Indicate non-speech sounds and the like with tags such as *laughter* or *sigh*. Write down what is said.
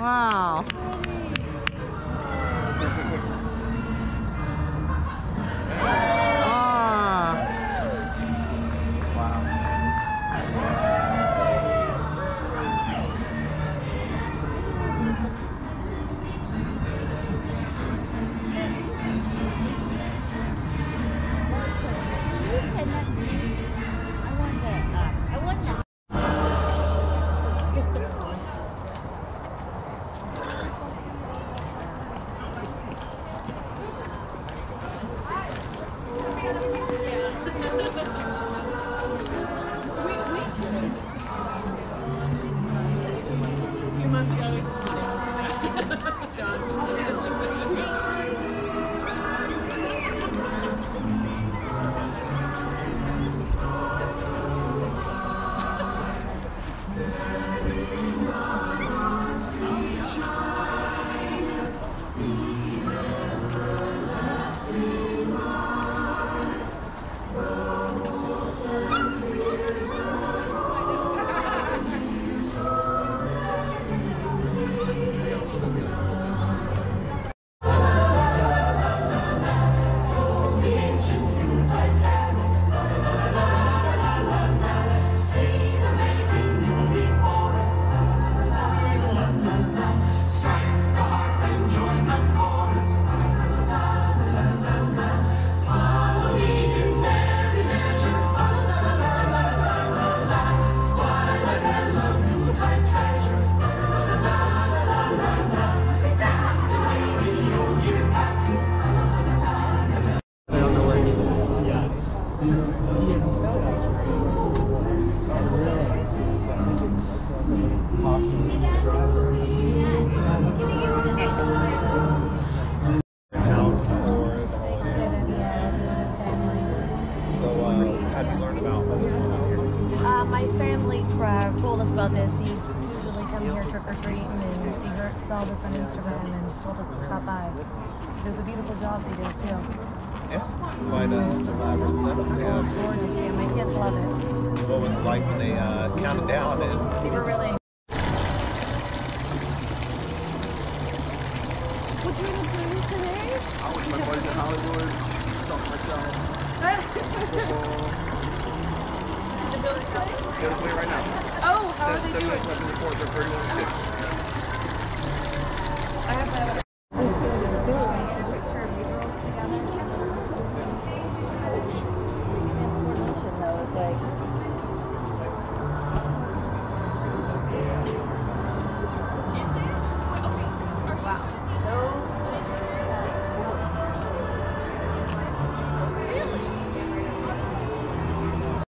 Wow. John. Family told us about this. They usually come here trick or treating, and they heard, saw this on Instagram and told us to stop by. There's a beautiful job they do too. Yeah, it's quite a elaborate setup. They have. gorgeous. Yeah, my kids love it. What was it like when they uh, counted down and They were really. What you gonna do today? I went to my buddies in Hollywood, stalked myself. *laughs* Football. They're playing right now. Oh, how are Seven, they seven doing? minutes left in the fourth. They're 31 6. I have that.